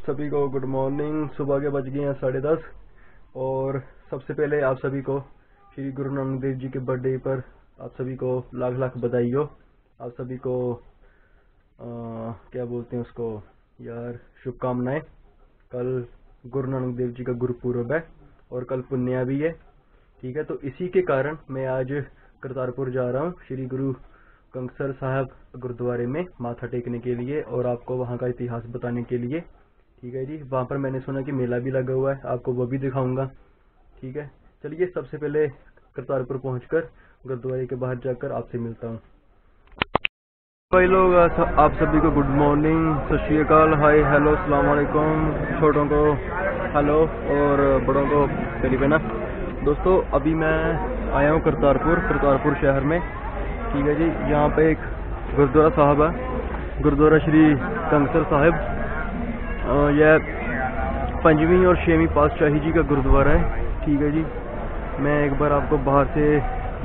सभी को good morning सुबह के बज गए हैं साढ़े दस। और सबसे पहले आप सभी को श्री गुरु नानक देव जी के बर्थडे पर आप सभी को लाख लाख बधाई हो आप सभी को आ, क्या बोलते हैं उसको? यार शुभकामनाएँ। कल गुरु नानक देव जी का गुरुपूर्व है और कल पुण्या भी है। ठीक है तो इसी के कारण मैं आज करतारपुर जा रहा हूँ श्री गुरु कंकसर साहब गुरुद्वारे में माथा टेकने के लिए और आपको वहाँ का इतिहास बताने के लिए। ठीक है जी। वहाँ पर मैंने सुना कि मेला भी लगा हुआ है। आपको वो भी दिखाऊँगा। ठीक है। चलिए, सबसे पहले करतारपुर पहुंचकर गुरुद्वारे के बाहर जाकर आपसे मिलता हूँ। भाई लोग आप सभी को गुड मॉर्निंग सत श्रीकाल हाय हेलो सलाम वालेकुम छोटों को हेलो और बड़ों को पहली पहना दोस्तों, अभी मैं आया हूँ करतारपुर करतारपुर शहर में। ठीक है जी, यहाँ पे एक गुरुद्वारा साहब है। गुरुद्वारा श्री कंगसर साहिब। यह पंजवीं और छवीं पातशाही जी का गुरुद्वारा है। ठीक है जी। मैं एक बार आपको बाहर से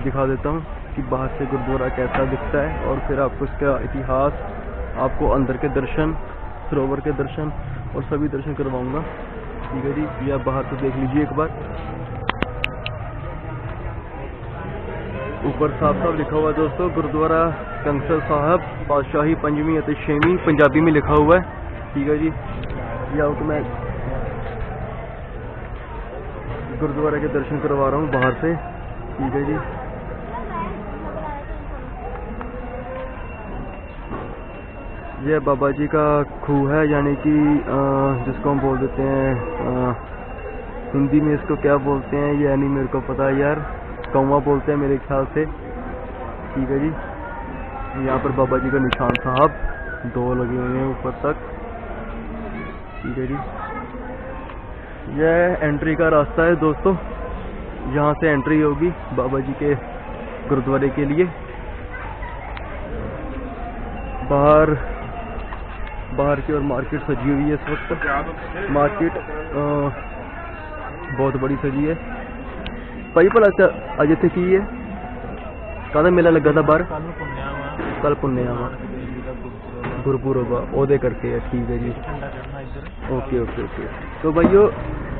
दिखा देता हूँ कि बाहर से गुरुद्वारा कैसा दिखता है और फिर आपको इसका इतिहास, आपको अंदर के दर्शन सरोवर के दर्शन और सभी दर्शन करवाऊँगा। ठीक है जी। ये आप बाहर से देख लीजिए एक बार। ऊपर साफ़ साफ़ लिखा हुआ है दोस्तों, गुरुद्वारा कंसर साहब, पातशाही पंजवीं छवीं पंजाबी में लिखा हुआ है। ठीक है जी। आपको मैं गुरुद्वारा के दर्शन करवा रहा हूँ, बाहर से। ठीक है जी। यह बाबा जी का खूह है, यानी कि जिसको हम बोल देते हैं हिंदी में इसको क्या बोलते हैं, ये नहीं मेरे को पता यार। कौवा बोलते हैं मेरे ख्याल से। ठीक है जी। यहाँ पर बाबा जी का निशान साहब, दो लगे हुए हैं ऊपर तक। डेरी यह एंट्री का रास्ता है दोस्तों। यहाँ से एंट्री होगी बाबा जी के गुरुद्वारे के लिए। बाहर बाहर की और मार्केट सजी हुई है इस वक्त। मार्केट आ, बहुत बड़ी सजी है। पाई भला अच्छा, अज इतने की है? कहना मेला लगा था बार कल पुण्य आवा गुरपुरब ओ करके है ठीक है जी। ओके ओके ओके तो भाइयों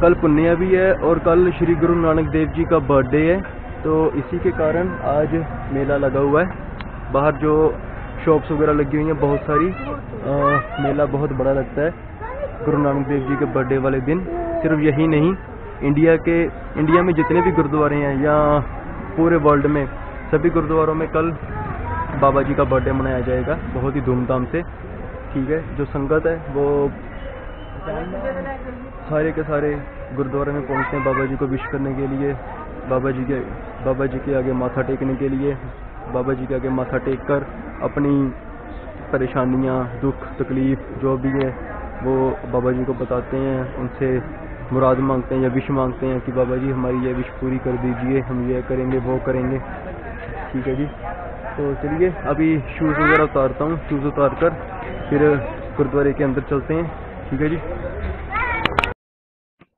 कल पुण्या भी है और कल श्री गुरु नानक देव जी का बर्थडे है। तो इसी के कारण आज मेला लगा हुआ है। बाहर जो शॉप्स वगैरह लगी हुई हैं बहुत सारी आ, मेला बहुत बड़ा लगता है गुरु नानक देव जी के बर्थडे वाले दिन। सिर्फ़ यही नहीं इंडिया के इंडिया में जितने भी गुरुद्वारे हैं या पूरे वर्ल्ड में सभी गुरुद्वारों में कल बाबा जी का बर्थडे मनाया जाएगा बहुत ही धूमधाम से। ठीक है जो संगत है वो सारे के सारे गुरुद्वारे में पहुँचते हैं बाबा जी को विश करने के लिए, बाबा जी के, बाबा जी के आगे माथा टेकने के लिए, बाबा जी के आगे माथा टेक कर अपनी परेशानियाँ, दुख, तकलीफ़, जो भी है, वो बाबा जी को बताते हैं, उनसे मुराद मांगते हैं या विश मांगते हैं कि बाबा जी हमारी ये विश पूरी कर दीजिए, हम ये करेंगे, वो करेंगे। ठीक है जी? तो चलिए, अभी शूज़ वगैरह उतारता हूँ शूज़ उतार कर फिर गुरुद्वारे के अंदर चलते हैं। ठीक है जी।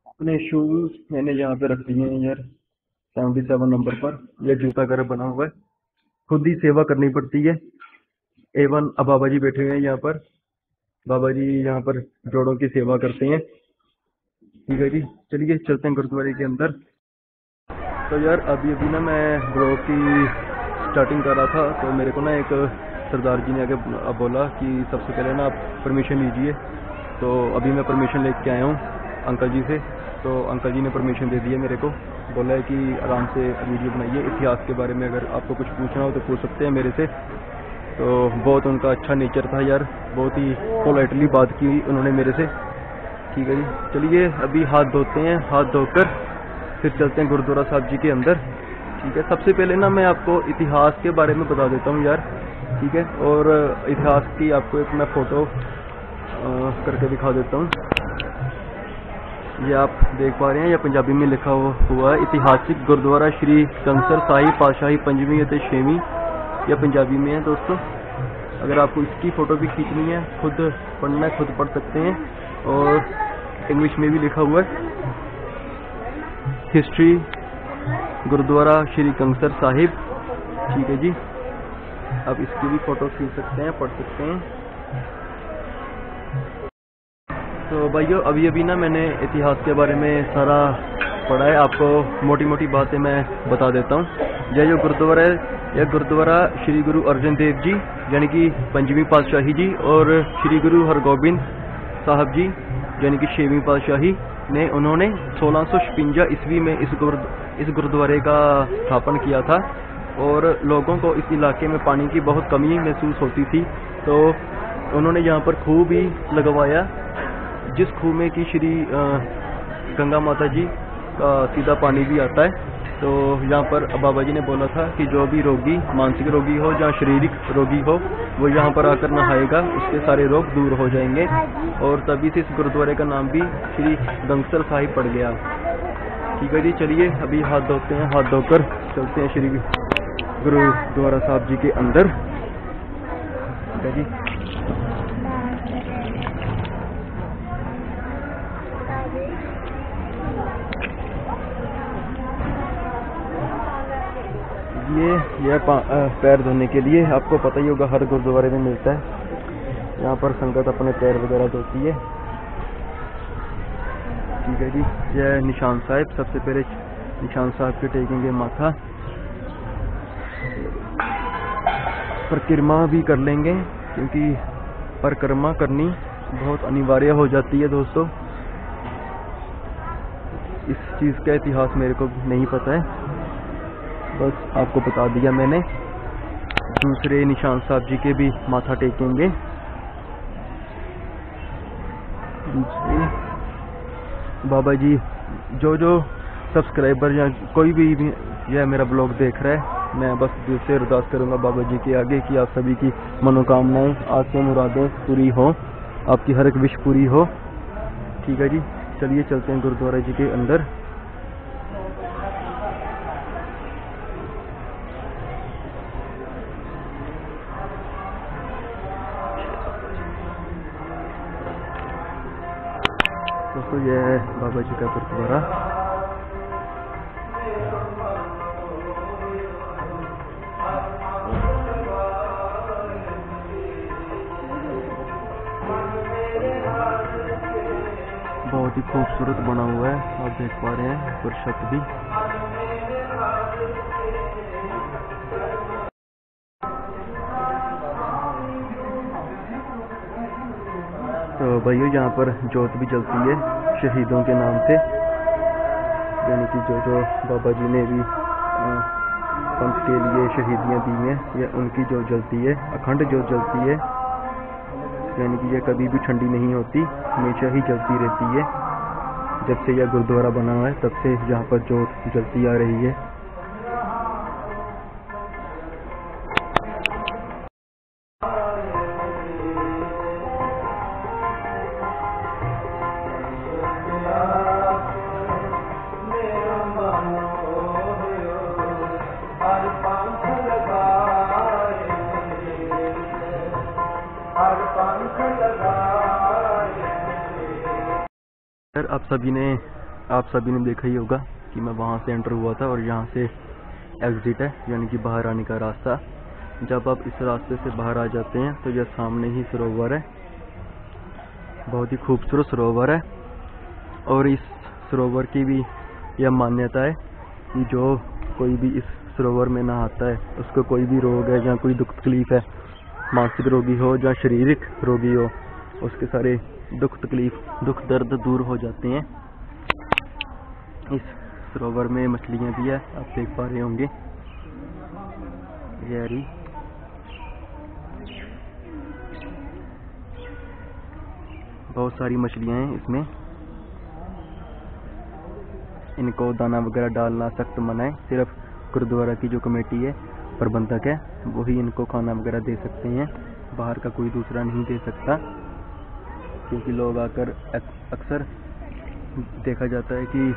अपने शूज़ मैंने यहाँ पे रख दिए हैं यार सेवेंटी सेवन नंबर पर। यह जूता घर बना हुआ है। खुद ही सेवा करनी पड़ती है। एवन अब बाबा जी बैठे हुए हैं यहाँ पर। बाबा जी यहाँ पर जोड़ों की सेवा करते हैं। ठीक है जी, चलिए चलते हैं गुरुद्वारे के अंदर। तो यार अभी अभी ना मैं ब्लॉग की स्टार्टिंग कर रहा था तो मेरे को ना एक सरदार जी ने आगे बोला कि सबसे पहले ना आप परमिशन लीजिए। तो अभी मैं परमिशन लेके आया हूँ अंकल जी से। तो अंकल जी ने परमिशन दे दी है मेरे को। बोला है कि आराम से वीडियो बनाइए। इतिहास के बारे में अगर आपको कुछ पूछना हो तो पूछ सकते हैं मेरे से। तो बहुत उनका अच्छा नेचर था यार। बहुत ही पोलाइटली बात की उन्होंने मेरे से। ठीक है जी। चलिए, अभी हाथ धोते हैं। हाथ धोकर फिर चलते हैं गुरुद्वारा साहब जी के अंदर। ठीक है। सबसे पहले ना मैं आपको इतिहास के बारे में बता देता हूँ यार। ठीक है। और इतिहास की आपको एक मैं फ़ोटो करके दिखा देता हूँ। ये आप देख पा रहे हैं, या पंजाबी में लिखा हुआ है ऐतिहासिक गुरुद्वारा श्री कंसर साहिब पातशाही पंजवीं छवीं। या पंजाबी में है दोस्तों। अगर आपको इसकी फ़ोटो भी खींचनी है, खुद पढ़ना है खुद पढ़ सकते हैं। और इंग्लिश में भी लिखा हुआ है। हिस्ट्री, गुरुद्वारा श्री कंसर साहिब। ठीक है जी। आप इसकी भी फ़ोटो खींच सकते हैं, पढ़ सकते हैं। तो भाइयों, अभी अभी ना मैंने इतिहास के बारे में सारा पढ़ा है। आपको मोटी मोटी बातें मैं बता देता हूँ। यह जो गुरुद्वारा है यह गुरुद्वारा श्री गुरु अर्जन देव जी, यानी कि पंचवीं पातशाही जी और श्री गुरु हरगोबिंद साहब जी, यानी कि छवीं पातशाही ने उन्होंने सोलह ईस्वी में इस गुरु, इस गुरुद्वारे का स्थापन किया था। और लोगों को इस इलाके में पानी की बहुत कमी महसूस होती थी। तो उन्होंने यहाँ पर खूह भी लगवाया, जिस खूह में कि श्री गंगा माता जी का सीधा पानी भी आता है। तो यहाँ पर बाबा जी ने बोला था कि जो भी रोगी मानसिक रोगी हो या शारीरिक रोगी हो, वो यहाँ पर आकर नहाएगा, उसके सारे रोग दूर हो जाएँगे। और तभी से इस गुरुद्वारे का नाम भी श्री गंगसर साहिब पड़ गया। ठीक है जी, चलिए अभी हाथ धोते हैं, हाथ धोकर चलते हैं श्री गुरुद्वारा साहब जी के अंदर। ठीक है जी। ये यह पैर धोने के लिए। आपको पता ही होगा, हर गुरुद्वारे में मिलता है। यहाँ पर संगत अपने पैर वगैरह धोती है। ठीक है जी यह निशान साहिब। सबसे पहले निशान साहब के टेकेंगे माथा। परिक्रमा भी कर लेंगे, क्योंकि परिक्रमा करनी बहुत अनिवार्य हो जाती है दोस्तों। इस चीज़ का इतिहास मेरे को नहीं पता है। बस आपको बता दिया मैंने। दूसरे निशान साहब जी के भी माथा टेकेंगे। दूसरे बाबा जी, जो जो सब्सक्राइबर या कोई भी यह मेरा ब्लॉग देख रहा है, मैं बस दिल से अरदास करूँगा बाबा जी के आगे कि आप सभी की मनोकामनाएँ आसे मुरादें पूरी हो, आपकी हर एक विश पूरी हो। ठीक है जी, चलिए चलते हैं गुरुद्वारा जी के अंदर। ये है बाबा जी का गुरुद्वारा। बहुत ही खूबसूरत बना हुआ है, आप देख पा रहे हैं छत भी। भाइयों, यहाँ पर जोत भी जलती है शहीदों के नाम से। यानी कि जो जो बाबा जी ने भी पंथ के लिए शहीदियाँ दी हैं, ये उनकी जो जलती है, अखंड जोत जलती है। यानी कि ये कभी भी ठंडी नहीं होती, हमेशा ही जलती रहती है। जब से यह गुरुद्वारा बना हुआ है, तब से यहाँ पर जोत जलती आ रही है। सर आप सभी ने, आप सभी ने देखा ही होगा कि मैं वहाँ से एंटर हुआ था और यहाँ से एग्जिट है, यानी कि बाहर आने का रास्ता। जब आप इस रास्ते से बाहर आ जाते हैं तो यह सामने ही सरोवर है। बहुत ही खूबसूरत सरोवर है और इस सरोवर की भी यह मान्यता है कि जो कोई भी इस सरोवर में नहाता है, उसको कोई भी रोग है या कोई दुख तकलीफ़ है, मानसिक रोगी हो या शारीरिक रोगी हो, उसके सारे दुख तकलीफ़, दुख दर्द दूर हो जाते हैं। इस सरोवर में मछलियाँ भी है, आप देख पा रहे होंगे। रही बहुत सारी मछलियाँ हैं इसमें। इनको दाना वगैरह डालना सख्त मना है। सिर्फ़ गुरुद्वारा की जो कमेटी है, प्रबंधक है वही इनको खाना वगैरह दे सकते हैं। बाहर का कोई दूसरा नहीं दे सकता। क्योंकि लोग आकर अक्सर देखा जाता है कि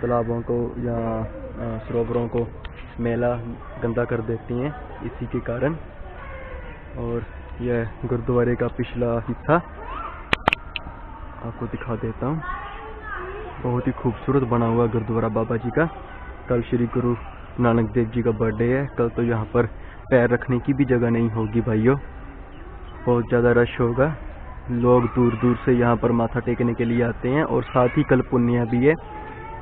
तालाबों को या सरोवरों को मेला गंदा कर देती हैं इसी के कारण। और यह गुरुद्वारे का पिछला हिस्सा आपको दिखा देता हूँ। बहुत ही खूबसूरत बना हुआ गुरुद्वारा बाबा जी का। कल श्री गुरु नानक देव जी का बर्थडे है। कल तो यहाँ पर पैर रखने की भी जगह नहीं होगी भाइयों। बहुत ज़्यादा रश होगा। लोग दूर दूर से यहाँ पर माथा टेकने के लिए आते हैं और साथ ही कल पुण्य भी है।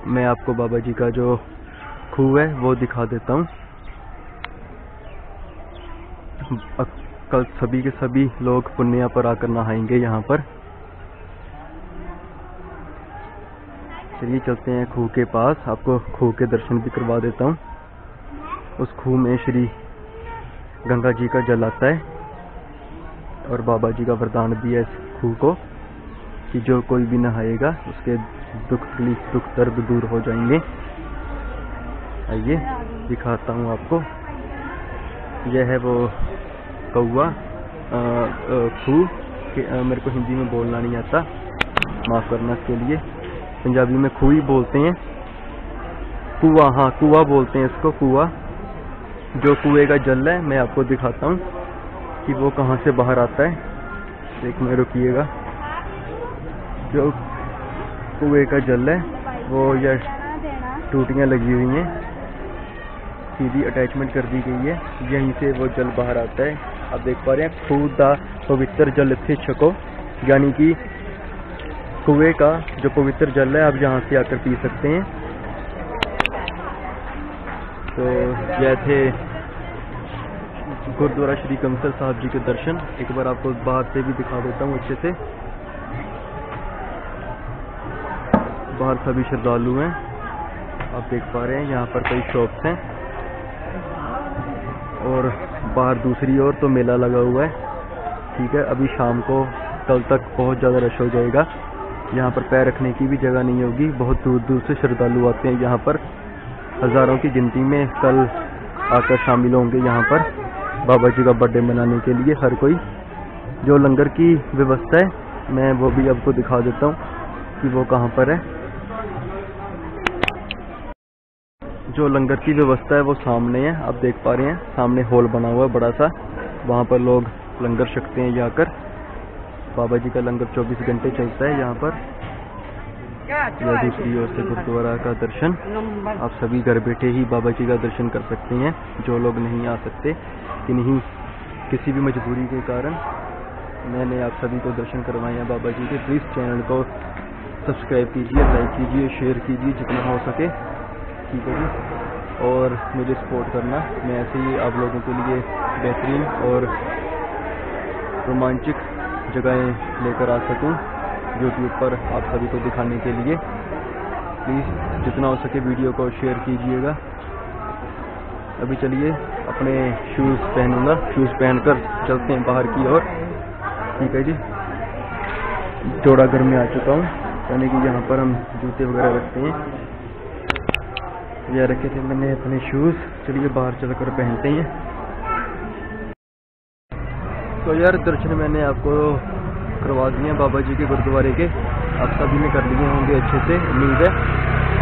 मैं आपको बाबा जी का जो खूह है, वो दिखा देता हूँ। कल सभी के सभी लोग पुण्य पर आकर नहाएँगे यहाँ पर। चलिए चलते हैं खूह के पास। आपको खूह के दर्शन भी करवा देता हूँ। उस खूह में श्री गंगा जी का जल आता है। और बाबा जी का वरदान है इस खूह को कि जो कोई भी नहाएगा, उसके दुख तकलीफ़, दुख दर्द दूर हो जाएँगे। आइए, दिखाता हूँ आपको। यह है वो कौआ खूह मेरे को हिंदी में बोलना नहीं आता। माफ़ करना इसके लिए। पंजाबी में खूही बोलते हैं। कुआ हाँ कुआ बोलते हैं इसको, कुआ। जो कुएँ का जल है, मैं आपको दिखाता हूँ। कि वो कहाँ से बाहर आता है। एक में रुकिएगा। जो कुएँ का जल है, वो यह टूटियाँ लगी हुई हैं। सीधी अटैचमेंट कर दी गई है। यहीं से वो जल बाहर आता है। आप देख पा रहे हैं, खुदा पवित्र जल थे छको। यानी कि कुएँ का जो पवित्र जल है, आप यहाँ से आकर पी सकते हैं। तो यह थे। गुरुद्वारा श्री कमसर साहब जी के दर्शन। एक बार आपको बाहर से भी दिखा देता हूँ अच्छे से। बाहर सभी श्रद्धालु हैं। आप देख पा रहे हैं, यहाँ पर कई शॉप्स हैं। और बाहर दूसरी ओर तो मेला लगा हुआ है। ठीक है, अभी शाम को कल तक बहुत ज़्यादा रश हो जाएगा। यहाँ पर पैर रखने की भी जगह नहीं होगी। बहुत दूर दूर से श्रद्धालु आते हैं यहाँ पर। हज़ारों की गिनती में कल आकर शामिल होंगे यहाँ पर। बाबा जी का बर्थडे मनाने के लिए हर कोई, जो लंगर की व्यवस्था है, मैं वो भी आपको दिखा देता हूँ कि वो कहाँ पर है। जो लंगर की व्यवस्था है, वो सामने है, आप देख पा रहे हैं, सामने हॉल बना हुआ है, बड़ा सा। वहाँ पर लोग लंगर सकते हैं जाकर। बाबा जी का लंगर 24 घंटे चलता है यहाँ पर। से गुरुद्वारा का दर्शन। आप सभी घर बैठे ही बाबा जी का दर्शन कर सकते हैं, जो लोग नहीं आ सकते। कि नहीं, किसी भी मजबूरी के कारण मैंने आप सभी को दर्शन करवाए हैं बाबा जी के। प्लीज़ चैनल को सब्सक्राइब कीजिए लाइक कीजिए शेयर कीजिए, जितना हो सके। ठीक है जी? और मुझे सपोर्ट करना। मैं ऐसे ही आप लोगों के लिए बेहतरीन और रोमांचक जगहें लेकर आ सकूँ यूट्यूब पर आप सभी को दिखाने के लिए। प्लीज़ जितना हो सके वीडियो को शेयर कीजिएगा। अभी चलिए अपने शूज़ पहनूँगा। शूज़ पहनकर चलते हैं बाहर की ओर। ठीक है जी। जोड़ा घर में आ चुका हूँ। यानी कि यहाँ पर हम जूते वगैरह रखते हैं। यह रखे थे मैंने अपने शूज़ चलिए बाहर चलकर पहनते हैं। तो यार, दर्शन मैंने आपको करवा दिए बाबा जी के गुरुद्वारे के। आप सभी ने कर लिए होंगे अच्छे से, उम्मीद है।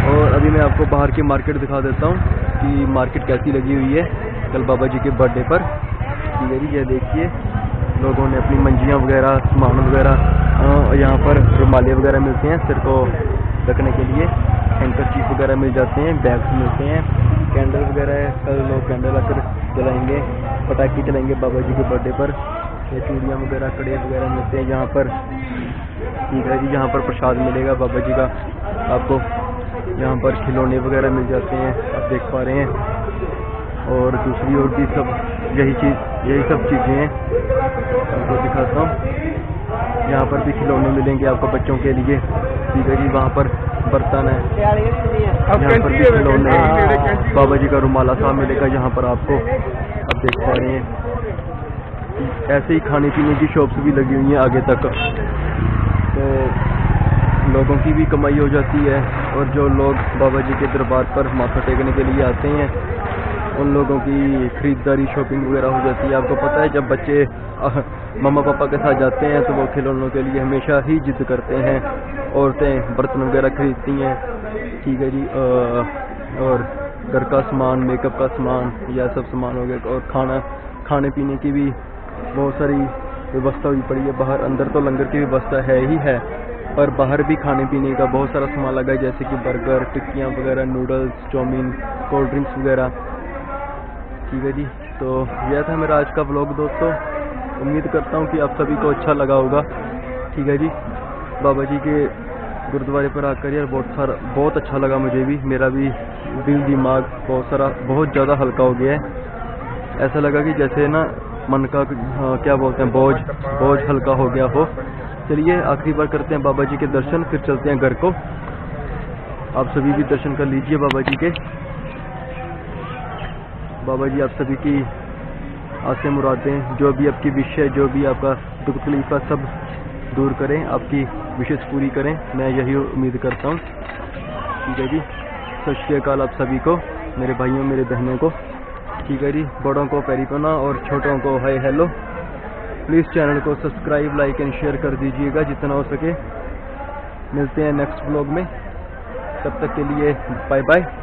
और अभी मैं आपको बाहर की मार्केट दिखा देता हूँ कि मार्केट कैसी लगी हुई है। कल बाबा जी के बर्थडे पर। जी यह देखिए, लोगों ने अपनी मंजियाँ वगैरह, सामान वगैरह यहाँ पर रुमाले वगैरह मिलते हैं सिर को रखने के लिए। हैंकर चीफ वगैरह मिल जाते हैं बैग्स मिलते हैं। कैंडल वगैरह है, कल लोग कैंडल आकर जलाएँगे, पटाखे चलाएँगे बाबा जी के बर्थडे पर। चूड़ियाँ वगैरह, कड़े वगैरह मिलते हैं यहाँ पर। ठीक है जी, यहाँ पर प्रसाद मिलेगा बाबा जी का। आपको यहाँ पर खिलौने वगैरह मिल जाते हैं, आप देख पा रहे हैं। और दूसरी और भी सब यही चीज़ यही सब चीज़ें हैं। आपको दिखाता हूँ। यहाँ पर भी खिलौने मिलेंगे आपको बच्चों के लिए। ठीक है जी वहाँ पर बर्तन है। यहाँ पर भी खिलौने बाबा जी का रुमाला साहब मिलेगा यहाँ पर आपको। आप देख पा रहे हैं। ऐसे ही खाने पीने की शॉप्स भी लगी हुई हैं आगे तक। तो लोगों की भी कमाई हो जाती है। और जो लोग बाबा जी के दरबार पर माथा टेकने के लिए आते हैं उन लोगों की खरीदारी शॉपिंग वगैरह हो जाती है। आपको पता है, जब बच्चे मम्मा पापा के साथ जाते हैं तो वो खिलौनों के लिए हमेशा ही जिद करते हैं। औरतें बर्तन वगैरह खरीदती हैं, ठीक है जी और घर का सामान मेकअप का सामान, या सब सामान हो गया, और खाना, खाने पीने की भी बहुत सारी व्यवस्था हुई पड़ी है। बाहर, अंदर तो लंगर की व्यवस्था है ही है, पर बाहर भी खाने पीने का बहुत सारा सामान लगा है, जैसे कि बर्गर, टिक्कियाँ वगैरह नूडल्स चाउमीन कोल्ड ड्रिंक्स वगैरह। ठीक है जी तो यह था मेरा आज का ब्लॉग दोस्तों। उम्मीद करता हूँ कि आप सभी को अच्छा लगा होगा। ठीक है जी। बाबा जी के गुरुद्वारे पर आकर यार बहुत सारा बहुत अच्छा लगा मुझे भी। मेरा भी दिल दिमाग बहुत सारा बहुत ज़्यादा हल्का हो गया है। ऐसा लगा कि जैसे ना मन का हाँ, क्या बोलते हैं बोझ बोझ हल्का हो गया हो। चलिए आखिरी बार करते हैं बाबा जी के दर्शन फिर चलते हैं घर को। आप सभी भी दर्शन कर लीजिए बाबा जी के। बाबा जी, आप सभी की आसे मुरादें, जो भी आपकी विश है, जो भी आपका दुख तकलीफ़ है, सब दूर करें, आपकी विशेष पूरी करें। मैं यही उम्मीद करता हूँ। ठीक है जी। सत श्रीकाल आप सभी को, मेरे भाइयों, मेरे बहनों को। ठीक है जी। बड़ों को पेरीपना और छोटों को हाय हेलो। प्लीज़ चैनल को सब्सक्राइब, लाइक एंड शेयर कर दीजिएगा जितना हो सके। मिलते हैं नेक्स्ट ब्लॉग में। तब तक के लिए बाय बाय